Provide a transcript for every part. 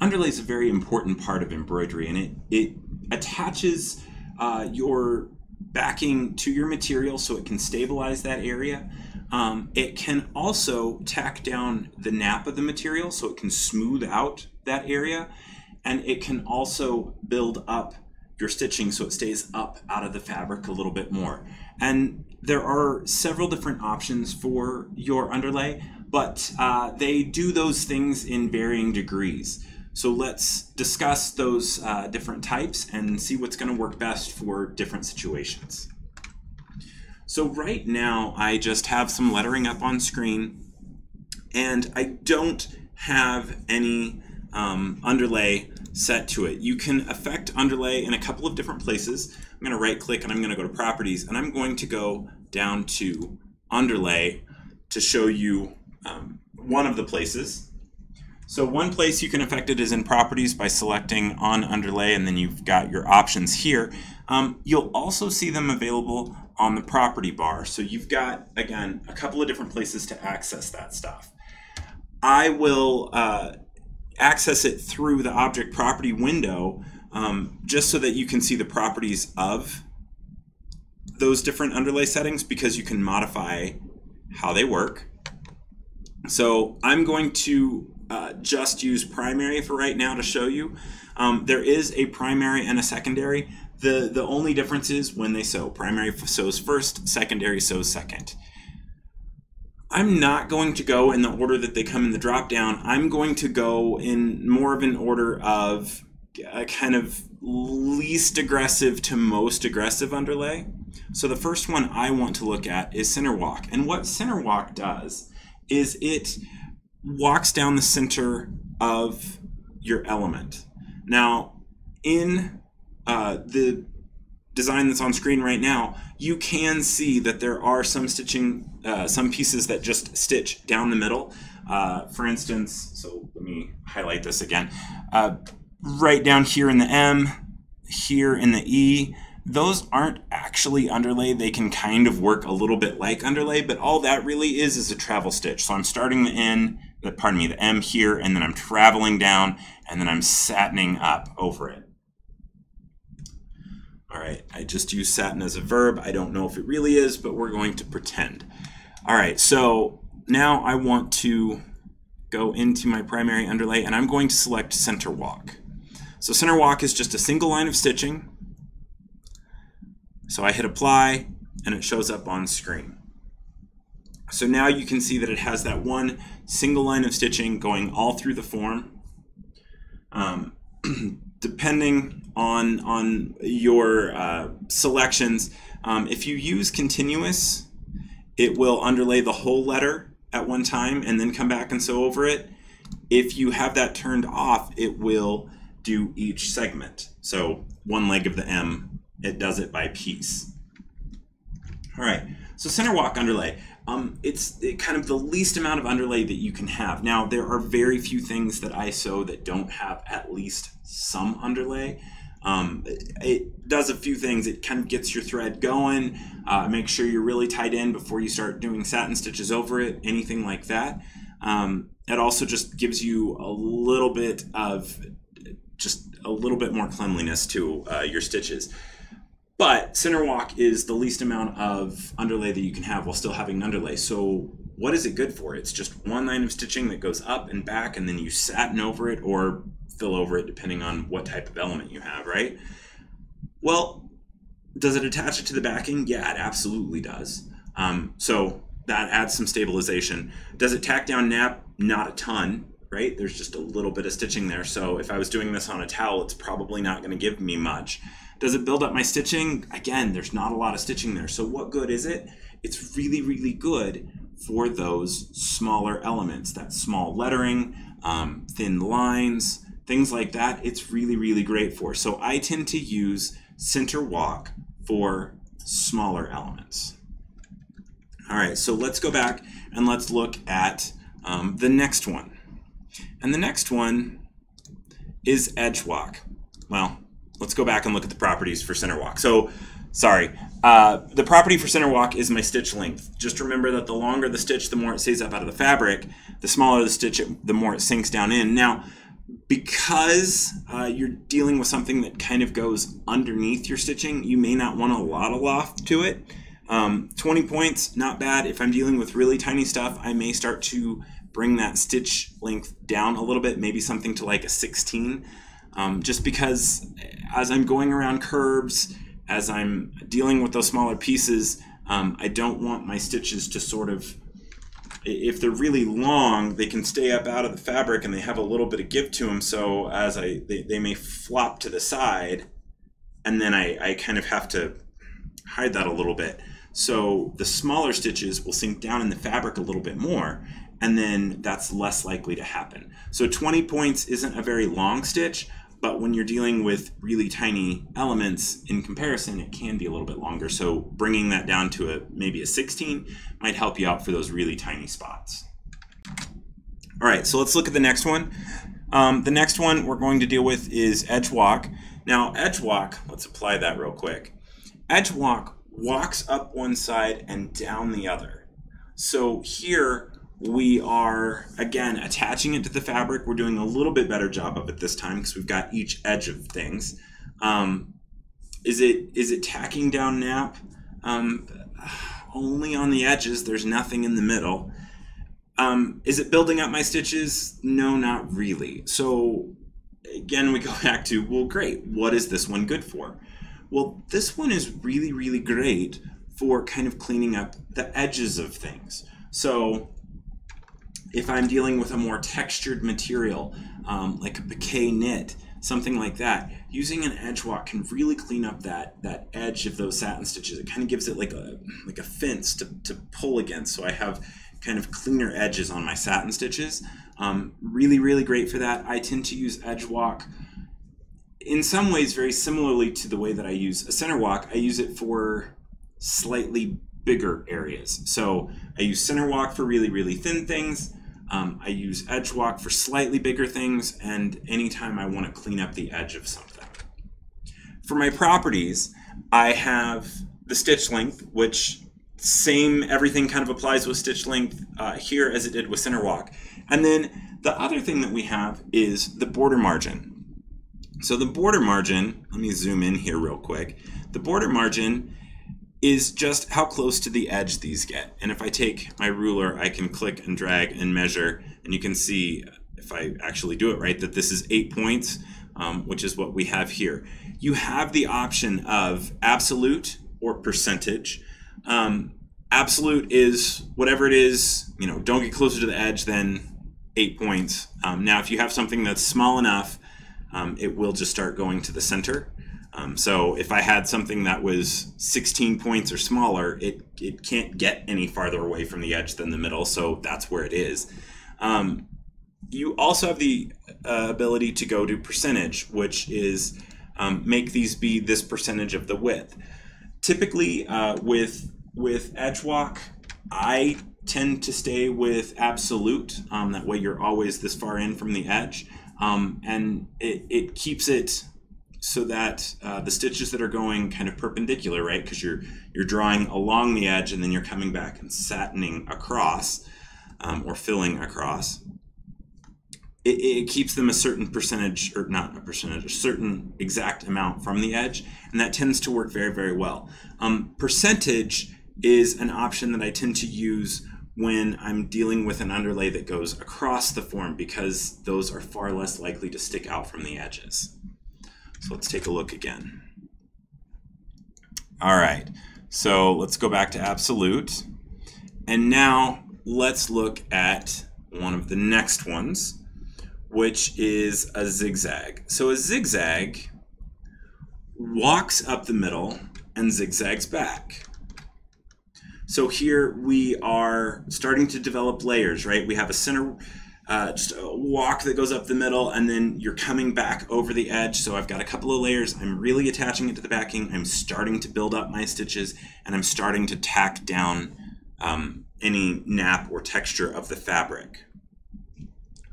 underlay is a very important part of embroidery and it, it attaches uh, your backing to your material so it can stabilize that area. Um, it can also tack down the nap of the material so it can smooth out that area. And it can also build up your stitching so it stays up out of the fabric a little bit more. And there are several different options for your underlay, but uh, they do those things in varying degrees. So let's discuss those uh, different types and see what's going to work best for different situations. So right now I just have some lettering up on screen and I don't have any um, underlay set to it. You can affect underlay in a couple of different places. I'm going to right click and I'm going to go to properties and I'm going to go down to underlay to show you um, one of the places. So one place you can affect it is in properties by selecting on underlay and then you've got your options here. Um, you'll also see them available on the property bar. So you've got, again, a couple of different places to access that stuff. I will uh, access it through the object property window um, just so that you can see the properties of those different underlay settings because you can modify how they work. So I'm going to uh, just use primary for right now to show you. Um, there is a primary and a secondary. The, the only difference is when they sew. Primary sews first, secondary sews second. I'm not going to go in the order that they come in the drop down. I'm going to go in more of an order of a kind of least aggressive to most aggressive underlay. So the first one I want to look at is center walk. And what center walk does is it walks down the center of your element. Now, in uh, the design that's on screen right now, you can see that there are some stitching, uh, some pieces that just stitch down the middle. Uh, for instance, so let me highlight this again. Uh, right down here in the M, here in the E, those aren't actually underlay. They can kind of work a little bit like underlay, but all that really is is a travel stitch. So I'm starting the N, pardon me, the M here, and then I'm traveling down, and then I'm satining up over it. All right, I just use satin as a verb. I don't know if it really is, but we're going to pretend. All right, so now I want to go into my primary underlay, and I'm going to select center walk. So center walk is just a single line of stitching. So I hit apply, and it shows up on screen. So now you can see that it has that one single line of stitching going all through the form. Um, depending on, on your uh, selections, um, if you use continuous, it will underlay the whole letter at one time and then come back and sew over it. If you have that turned off, it will do each segment. So one leg of the M, it does it by piece. All right, so center walk underlay. Um, it's it kind of the least amount of underlay that you can have. Now, there are very few things that I sew that don't have at least some underlay. Um, it does a few things. It kind of gets your thread going, uh, make sure you're really tied in before you start doing satin stitches over it, anything like that. Um, it also just gives you a little bit of just a little bit more cleanliness to uh, your stitches. But center walk is the least amount of underlay that you can have while still having an underlay. So what is it good for? It's just one line of stitching that goes up and back and then you satin over it or fill over it depending on what type of element you have, right? Well, does it attach it to the backing? Yeah, it absolutely does. Um, so that adds some stabilization. Does it tack down nap? Not a ton, right? There's just a little bit of stitching there. So if I was doing this on a towel, it's probably not going to give me much. Does it build up my stitching? Again, there's not a lot of stitching there. So what good is it? It's really, really good for those smaller elements, that small lettering, um, thin lines, things like that. It's really, really great for. So I tend to use center walk for smaller elements. All right, so let's go back and let's look at um, the next one. And the next one is edge walk. Well, let's go back and look at the properties for center walk. So, sorry, uh, the property for center walk is my stitch length. Just remember that the longer the stitch, the more it stays up out of the fabric. The smaller the stitch, the more it sinks down in. Now, because uh, you're dealing with something that kind of goes underneath your stitching, you may not want a lot of loft to it. Um, 20 points, not bad. If I'm dealing with really tiny stuff, I may start to bring that stitch length down a little bit, maybe something to like a 16. Um, just because as I'm going around curves, as I'm dealing with those smaller pieces, um, I don't want my stitches to sort of if they're really long, they can stay up out of the fabric and they have a little bit of give to them. So as I, they, they may flop to the side and then I, I kind of have to hide that a little bit. So the smaller stitches will sink down in the fabric a little bit more and then that's less likely to happen. So 20 points isn't a very long stitch, but when you're dealing with really tiny elements in comparison, it can be a little bit longer. So bringing that down to a maybe a 16 might help you out for those really tiny spots. All right, so let's look at the next one. Um, the next one we're going to deal with is edge walk. Now, edge walk, let's apply that real quick. Edge walk walks up one side and down the other. So here we are, again, attaching it to the fabric. We're doing a little bit better job of it this time because we've got each edge of things. Um, is it is it tacking down nap? Um, only on the edges. There's nothing in the middle. Um, is it building up my stitches? No, not really. So again, we go back to, well, great. What is this one good for? Well, this one is really, really great for kind of cleaning up the edges of things. So if I'm dealing with a more textured material, um, like a pique knit, something like that, using an edge walk can really clean up that that edge of those satin stitches. It kind of gives it like a like a fence to, to pull against. So I have kind of cleaner edges on my satin stitches. Um, really, really great for that. I tend to use edge walk in some ways very similarly to the way that I use a center walk. I use it for slightly bigger areas. So I use center walk for really, really thin things. Um, I use edge walk for slightly bigger things and anytime I want to clean up the edge of something. For my properties, I have the stitch length, which same everything kind of applies with stitch length uh, here as it did with center walk. And then the other thing that we have is the border margin. So the border margin, let me zoom in here real quick. The border margin is just how close to the edge these get. And if I take my ruler, I can click and drag and measure, and you can see if I actually do it right, that this is eight points, um, which is what we have here. You have the option of absolute or percentage. Um, absolute is whatever it is, you know, don't get closer to the edge than eight points. Um, now, if you have something that's small enough, um, it will just start going to the center. Um, so if I had something that was 16 points or smaller, it, it can't get any farther away from the edge than the middle, so that's where it is. Um, you also have the uh, ability to go to percentage, which is um, make these be this percentage of the width. Typically, uh, with with edge walk, I tend to stay with absolute. Um, that way, you're always this far in from the edge, um, and it, it keeps it so that uh, the stitches that are going kind of perpendicular, right? Because you're you're drawing along the edge and then you're coming back and satining across um, or filling across. It, it, keeps them a certain percentage, or not a percentage, a certain exact amount from the edge, and that tends to work very, very well. Um, percentage is an option that I tend to use when I'm dealing with an underlay that goes across the form because those are far less likely to stick out from the edges. So let's take a look again. All right, so let's go back to absolute. And now let's look at one of the next ones, which is a zigzag. So a zigzag walks up the middle and zigzags back. So here we are starting to develop layers, right? We have a center uh, just a walk that goes up the middle and then you're coming back over the edge. So I've got a couple of layers. I'm really attaching it to the backing. I'm starting to build up my stitches and I'm starting to tack down um, any nap or texture of the fabric.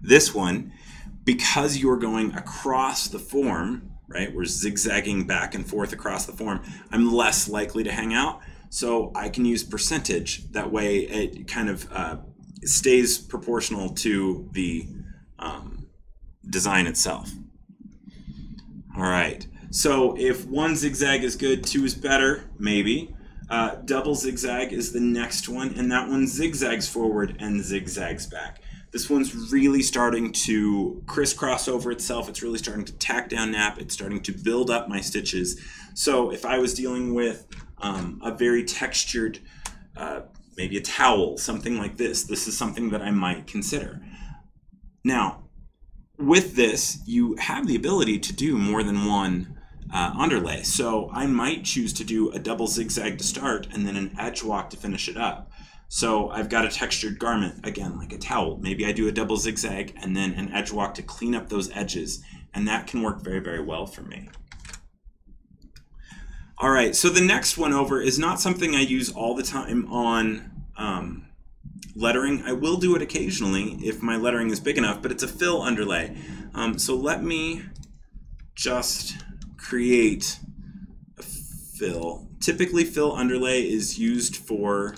This one, because you're going across the form, right, we're zigzagging back and forth across the form, I'm less likely to hang out. So I can use percentage. That way it kind of uh, stays proportional to the um, design itself. All right. So if one zigzag is good, two is better, maybe. Uh, double zigzag is the next one, and that one zigzags forward and zigzags back. This one's really starting to crisscross over itself. It's really starting to tack down nap. It's starting to build up my stitches. So if I was dealing with um, a very textured, uh, maybe a towel, something like this, this is something that I might consider. Now, with this, you have the ability to do more than one uh, underlay. So I might choose to do a double zigzag to start and then an edge walk to finish it up. So I've got a textured garment, again, like a towel. Maybe I do a double zigzag and then an edge walk to clean up those edges. And that can work very, very well for me. All right, so the next one over is not something I use all the time on um, lettering. I will do it occasionally if my lettering is big enough, but it's a fill underlay. Um, so let me just create a fill. Typically fill underlay is used for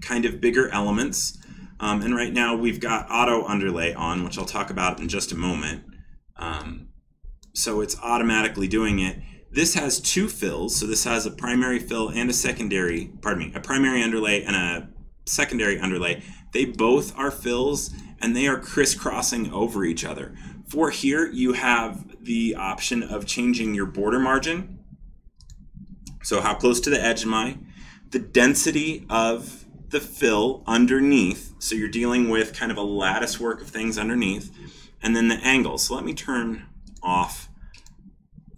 kind of bigger elements. Um, and right now we've got auto underlay on, which I'll talk about in just a moment. Um, so it's automatically doing it. This has two fills, so this has a primary fill and a secondary, pardon me, a primary underlay and a secondary underlay. They both are fills and they are crisscrossing over each other. For here, you have the option of changing your border margin. So how close to the edge am I? The density of the fill underneath. So you're dealing with kind of a lattice work of things underneath. And then the angle. So let me turn off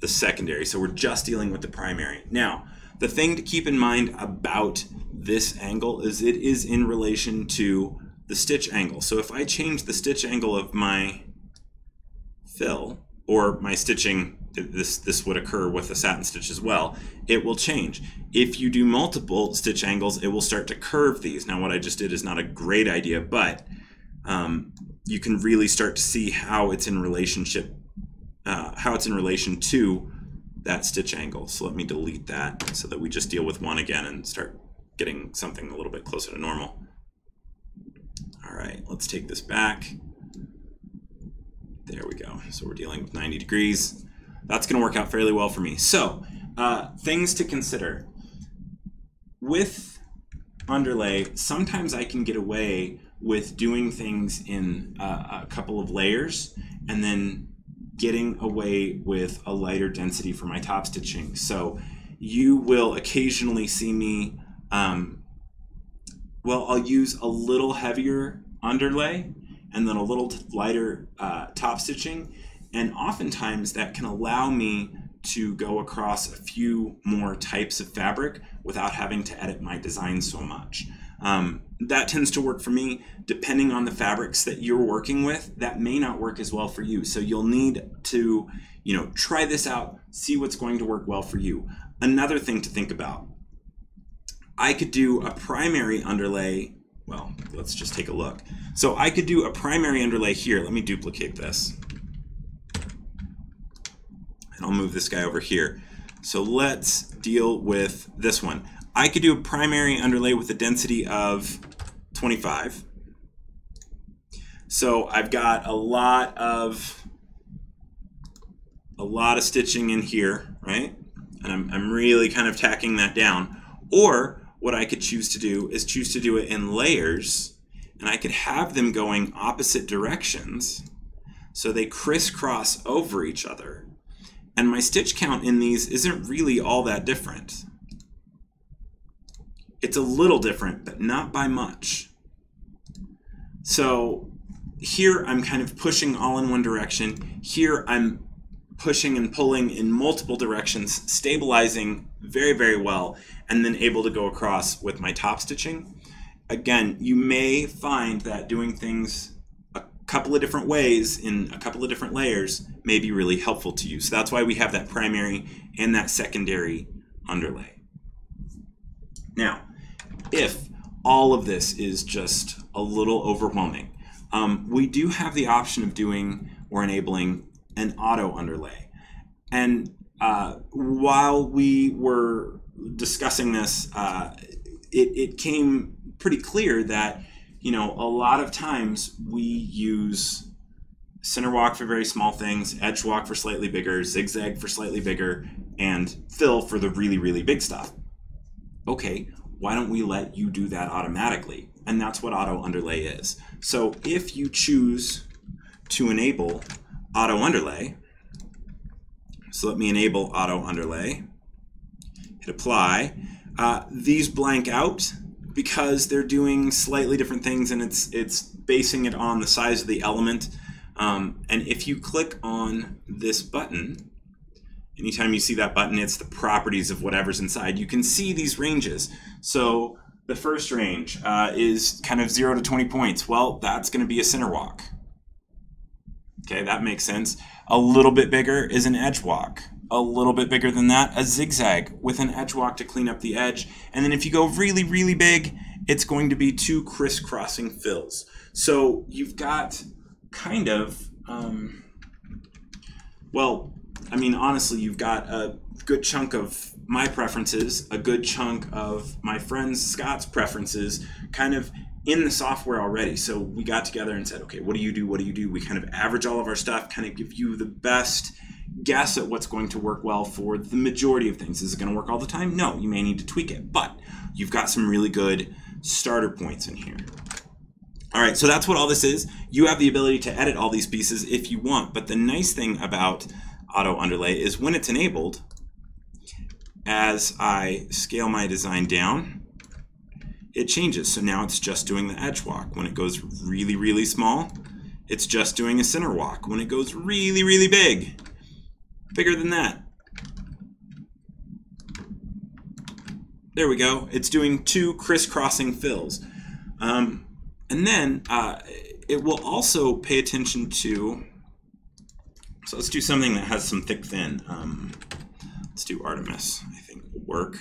the secondary. So we're just dealing with the primary. Now, the thing to keep in mind about this angle is it is in relation to the stitch angle. So if I change the stitch angle of my fill, or my stitching, this, this would occur with a satin stitch as well, it will change. If you do multiple stitch angles, it will start to curve these. Now what I just did is not a great idea, but um, you can really start to see how it's in relationship, uh, how it's in relation to that stitch angle. So let me delete that so that we just deal with one again and start getting something a little bit closer to normal. All right, let's take this back. There we go. So we're dealing with 90 degrees. That's going to work out fairly well for me. So uh, things to consider. With underlay, sometimes I can get away with doing things in uh, a couple of layers and then getting away with a lighter density for my top stitching. So you will occasionally see me, um, well, I'll use a little heavier underlay and then a little lighter uh, top stitching. And oftentimes that can allow me to go across a few more types of fabric without having to edit my design so much. Um, that tends to work for me. Depending on the fabrics that you're working with, that may not work as well for you. So you'll need to, you know, try this out, see what's going to work well for you. Another thing to think about, I could do a primary underlay. Well, let's just take a look. So I could do a primary underlay here. Let me duplicate this. And I'll move this guy over here. So let's deal with this one. I could do a primary underlay with a density of 25. So I've got a lot of a lot of stitching in here, right? And I'm, I'm really kind of tacking that down. Or what I could choose to do is choose to do it in layers and I could have them going opposite directions so they crisscross over each other. And my stitch count in these isn't really all that different. It's a little different, but not by much. So here I'm kind of pushing all in one direction. Here I'm pushing and pulling in multiple directions, stabilizing very, very well, and then able to go across with my top stitching. Again, you may find that doing things a couple of different ways in a couple of different layers may be really helpful to you. So that's why we have that primary and that secondary underlay. Now, if all of this is just a little overwhelming, um, we do have the option of doing or enabling an auto underlay. And uh, while we were discussing this, uh, it, it came pretty clear that, you know, a lot of times we use center walk for very small things, edge walk for slightly bigger, zigzag for slightly bigger, and fill for the really, really big stuff. Okay, why don't we let you do that automatically? And that's what auto underlay is. So if you choose to enable auto underlay, so let me enable auto underlay, hit apply. Uh, these blank out because they're doing slightly different things and it's it's basing it on the size of the element. Um, and if you click on this button, anytime you see that button, it's the properties of whatever's inside. You can see these ranges. So the first range uh, is kind of 0 to 20 points. Well, that's going to be a center walk. Okay, that makes sense. A little bit bigger is an edge walk. A little bit bigger than that, a zigzag with an edge walk to clean up the edge. And then if you go really, really big, it's going to be two crisscrossing fills. So you've got kind of, um, well, I mean, honestly, you've got a good chunk of my preferences, a good chunk of my friend Scott's preferences, kind of in the software already. So we got together and said, okay, what do you do? What do you do? We kind of average all of our stuff, kind of give you the best guess at what's going to work well for the majority of things. Is it going to work all the time? No, you may need to tweak it, but you've got some really good starter points in here. All right, so that's what all this is. You have the ability to edit all these pieces if you want, but the nice thing about auto underlay is when it's enabled, as I scale my design down, it changes. So now it's just doing the edge walk. When it goes really, really small, it's just doing a center walk. When it goes really, really big, bigger than that, there we go. It's doing two crisscrossing fills. Um, and then uh, it will also pay attention to, so let's do something that has some thick thin. Um, let's do Artemis, I think will work.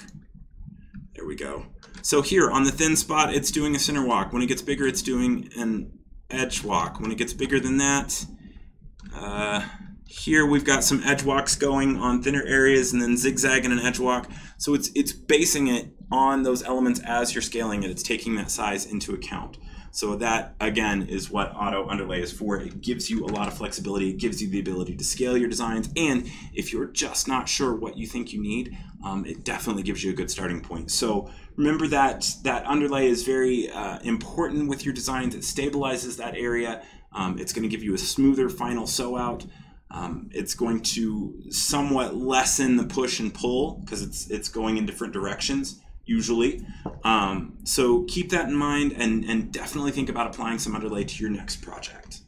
There we go. So here on the thin spot, it's doing a center walk. When it gets bigger, it's doing an edge walk. When it gets bigger than that, uh, here we've got some edge walks going on thinner areas and then zigzag and an edge walk. So it's, it's basing it on those elements as you're scaling it. It's taking that size into account. So that, again, is what auto underlay is for. It gives you a lot of flexibility. It gives you the ability to scale your designs. And if you're just not sure what you think you need, um, it definitely gives you a good starting point. So remember that that underlay is very uh, important with your designs. It stabilizes that area. Um, it's going to give you a smoother final sew out. Um, it's going to somewhat lessen the push and pull because it's it's going in different directions usually. Um, so keep that in mind and, and definitely think about applying some underlay to your next project.